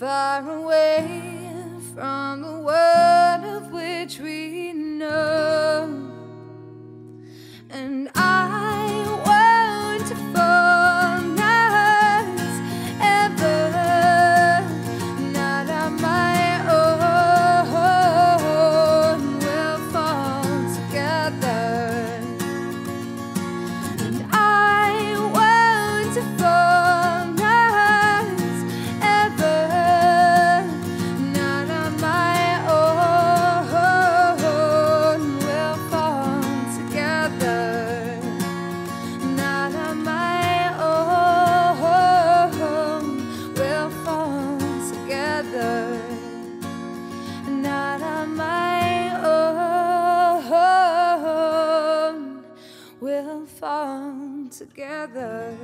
far away We'll fall together.